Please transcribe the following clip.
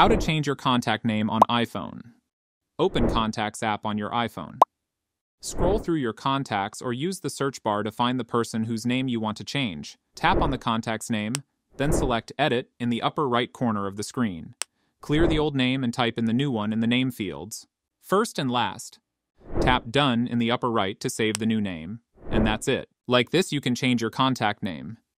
How to change your contact name on iPhone. Open Contacts app on your iPhone. Scroll through your contacts or use the search bar to find the person whose name you want to change. Tap on the contact's name, then select Edit in the upper right corner of the screen. Clear the old name and type in the new one in the name fields. First and last. Tap Done in the upper right to save the new name. And that's it. Like this, you can change your contact name.